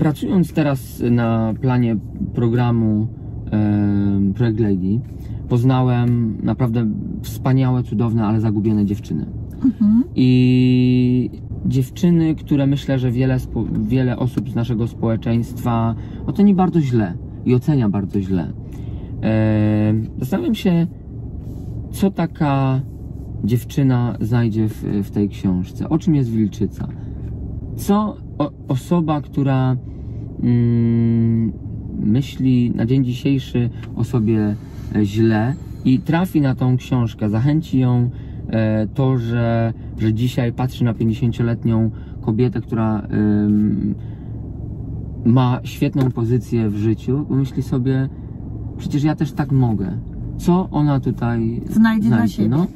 pracując teraz na planie programu Projekt Lady, poznałem naprawdę wspaniałe, cudowne, ale zagubione dziewczyny. Mhm. I dziewczyny, które myślę, że wiele, wiele osób z naszego społeczeństwa oceni bardzo źle i ocenia bardzo źle. E, zastanawiam się, co taka dziewczyna znajdzie w, w tej książce. O czym jest wilczyca? Co o, osoba, która mm, myśli na dzień dzisiejszy o sobie e, źle i trafi na tą książkę, zachęci ją e, to, że, że dzisiaj patrzy na 50-letnią kobietę, która ma świetną pozycję w życiu, myśli sobie, przecież ja też tak mogę. Co ona tutaj Znajdzie dla siebie. No?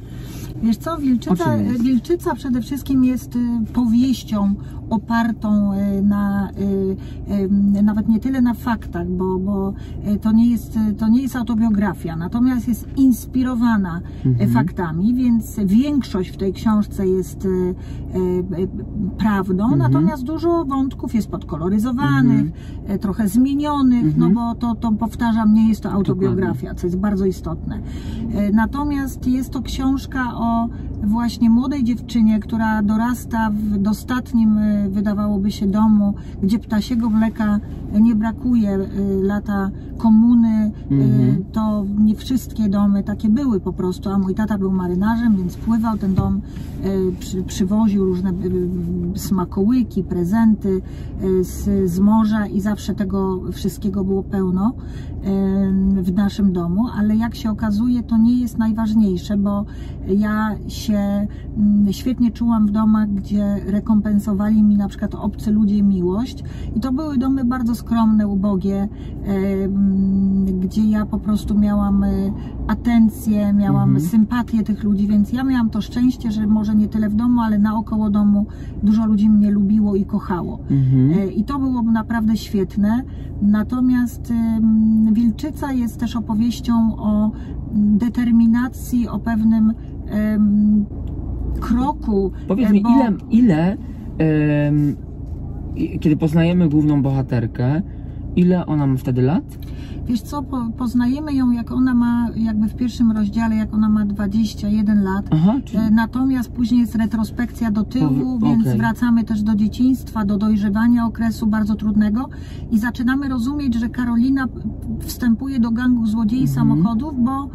Wiesz co, Wilczyca? Wilczyca przede wszystkim jest y, powieścią opartą y, na, y, nawet nie tyle na faktach, bo, bo to, nie jest, to nie jest autobiografia, natomiast jest inspirowana Mhm. faktami, więc większość w tej książce jest prawdą, Mhm. natomiast dużo wątków jest podkoloryzowanych, y, trochę zmienionych, Mhm. no bo to, to powtarzam, nie jest to autobiografia, co jest bardzo istotne. Natomiast jest to książka o 哦。Właśnie młodej dziewczynie, która dorasta w dostatnim, e, wydawałoby się, domu, gdzie ptasiego mleka nie brakuje. E, Lata komuny, e, Mhm. to nie wszystkie domy takie były po prostu, a mój tata był marynarzem, więc pływał ten dom, przy, przywoził różne smakołyki, prezenty z, z morza i zawsze tego wszystkiego było pełno w naszym domu, ale jak się okazuje, to nie jest najważniejsze, bo ja się mm, świetnie czułam w domach, gdzie rekompensowali mi na przykład obcy ludzie miłość i to były domy bardzo skromne, ubogie, em, gdzie ja po prostu miałam e, atencję, miałam Mhm. sympatię tych ludzi, więc ja miałam to szczęście, że może nie tyle w domu, ale naokoło domu dużo ludzi mnie lubiło i kochało. Mhm. E, I to było naprawdę świetne. Natomiast em, Wilczyca jest też opowieścią o mm, determinacji, o pewnym em, kroku. Powiedz mi, bo- ile, ile em, kiedy poznajemy główną bohaterkę, ile ona ma wtedy lat? Wiesz co, po, poznajemy ją, jak ona ma, jakby w pierwszym rozdziale, jak ona ma 21 lat. Aha, czyli... E, Natomiast później jest retrospekcja do tyłu, więc okej. wracamy też do dzieciństwa, do dojrzewania okresu bardzo trudnego i zaczynamy rozumieć, że Karolina wstępuje do gangu złodziei Mhm. samochodów, bo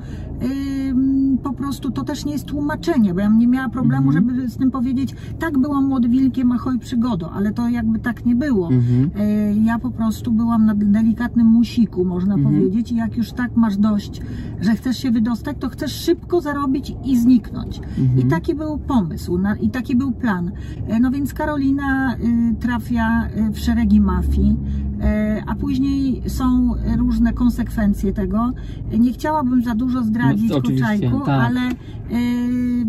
ym, po prostu to też nie jest tłumaczenie, bo ja nie miała problemu, Mhm. żeby z tym powiedzieć, tak byłam młodym wilkiem, ahoj przygodo, ale to jakby tak nie było. Mhm. E, Ja po prostu byłam na delikatnym musiku, można Mhm. powiedzieć, i jak już tak masz dość, że chcesz się wydostać, to chcesz szybko zarobić i zniknąć. Mhm. I taki był pomysł, na, i taki był plan. E, No więc Karolina y, trafia y, w szeregi mafii, e, później są różne konsekwencje tego. Nie chciałabym za dużo zdradzić No, Kuczajku, tak. ale y,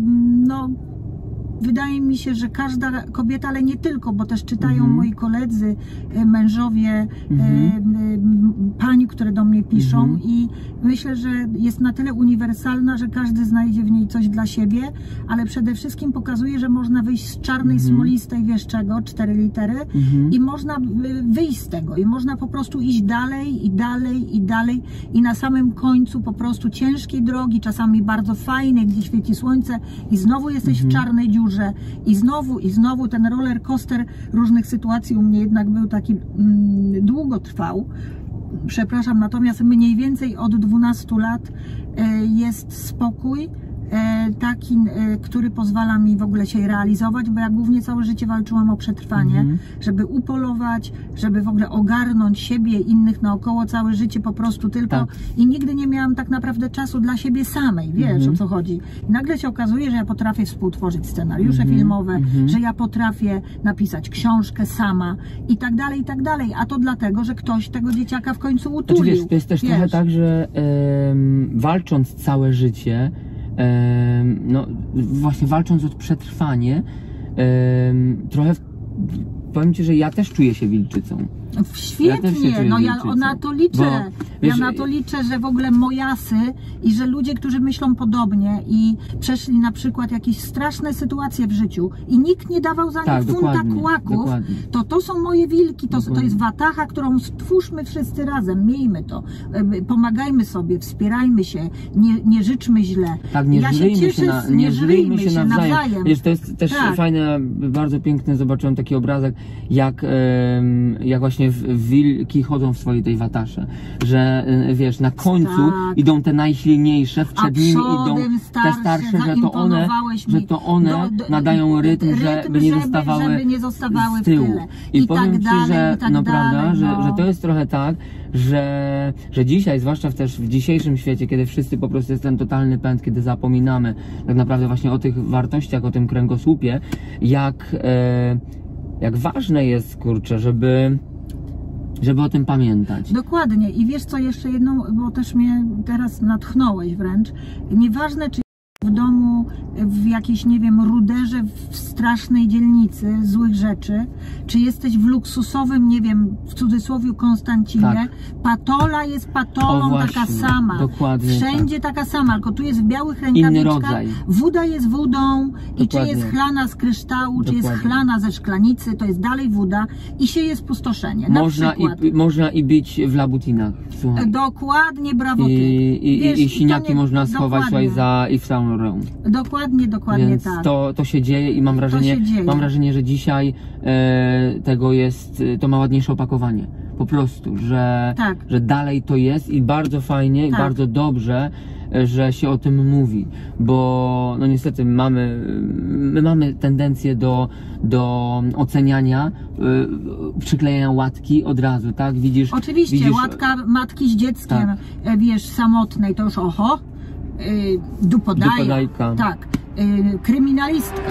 no wydaje mi się, że każda kobieta, ale nie tylko, bo też czytają Mhm. moi koledzy, e, mężowie, Mhm. e, m, pań, które do mnie piszą Mhm. i myślę, że jest na tyle uniwersalna, że każdy znajdzie w niej coś dla siebie, ale przede wszystkim pokazuje, że można wyjść z czarnej, Mhm. smolistej, wiesz czego, cztery litery Mhm. i można y, wyjść z tego i można po prostu iść dalej i dalej i dalej i na samym końcu po prostu ciężkiej drogi, czasami bardzo fajnej, gdzie świeci słońce i znowu jesteś w czarnej dziurze i znowu i znowu ten roller coaster różnych sytuacji u mnie jednak był taki mm, długo trwał. Przepraszam, natomiast mniej więcej od 12 lat e, jest spokój, taki, e, który pozwala mi w ogóle się realizować, bo ja głównie całe życie walczyłam o przetrwanie, Mhm. żeby upolować, żeby w ogóle ogarnąć siebie, innych naokoło, całe życie po prostu tylko Tak. i nigdy nie miałam tak naprawdę czasu dla siebie samej, wiesz Mhm. o co chodzi. Nagle się okazuje, że ja potrafię współtworzyć scenariusze Mhm, filmowe, mhm. że ja potrafię napisać książkę sama i tak dalej, i tak dalej, a to dlatego, że ktoś tego dzieciaka w końcu Znaczy utulił. wiesz, to jest też wiesz. trochę tak, że em, walcząc całe życie, no właśnie walcząc o przetrwanie, trochę powiem Ci, że ja też czuję się wilczycą. Świetnie, się czuję no ja na to liczę. Bo, ja na to liczę, że w ogóle mojasy i że ludzie, którzy myślą podobnie i przeszli na przykład jakieś straszne sytuacje w życiu i nikt nie dawał za Tak, nich funta dokładnie, kłaków, dokładnie. to to są moje wilki, to, to jest watacha, którą stwórzmy wszyscy razem, miejmy to, pomagajmy sobie, wspierajmy się, nie, nie życzmy źle. Tak, nie ja żryjmy cieszę się, na, z- nie żryjmy się nawzajem. Wiesz, to jest też Tak. fajne, bardzo piękny, zobaczyłem taki obrazek, jak, jak właśnie w- wilki chodzą w swojej tej watasze, że e, wiesz, na końcu Tak. idą te najsilniejsze, A przed nimi idą te starsze, że to one, mi. że to one Do- do- nadają rytm, żeby nie zostawały żeby nie zostawały z w tyłu. I, I powiem tak Ci, dalej, że, tak no prawda, dalej, że, no. że to jest trochę tak, że, że dzisiaj, zwłaszcza też w dzisiejszym świecie, kiedy wszyscy po prostu jest ten totalny pęd, kiedy zapominamy tak naprawdę właśnie o tych wartościach, o tym kręgosłupie, jak, e, jak ważne jest, kurczę, żeby, żeby o tym pamiętać. Dokładnie. I wiesz co, jeszcze jedną, bo też mnie teraz natchnąłeś wręcz. Nieważne, czy w domu, w jakiejś, nie wiem, ruderze w strasznej dzielnicy złych rzeczy, czy jesteś w luksusowym, nie wiem, w cudzysłowie Konstancinie, Tak. patola jest O, patolą właśnie, taka sama. dokładnie Wszędzie taka sama, tylko tu jest w białych rękawiczkach. Woda jest wodą i czy Dokładnie. jest chlana z kryształu, czy jest Dokładnie. chlana ze szklanicy, to jest dalej woda i się jest pustoszenie. Na Można i, można i bić w labutinach, słuchaj. Dokładnie, brawo ty. I, i, Wiesz, i, siniaki nie- można schować dokładnie. tutaj za i w Saint Laurent. Dokładnie, dokładnie Więc tak. to, to się dzieje i mam wrażenie, mam wrażenie, że dzisiaj e, tego jest, e, to ma ładniejsze opakowanie. Po prostu, że, Tak. że dalej to jest i bardzo fajnie i Tak. bardzo dobrze, e, że się o tym mówi, bo no niestety mamy, my mamy tendencję do, do oceniania, e, przyklejenia łatki od razu, tak? Widzisz, Oczywiście, widzisz, łatka matki z dzieckiem, Tak. e, wiesz, samotnej, to już oho. Yy, dupodajka. Dupodajka. Tak. Yy, kryminalistka.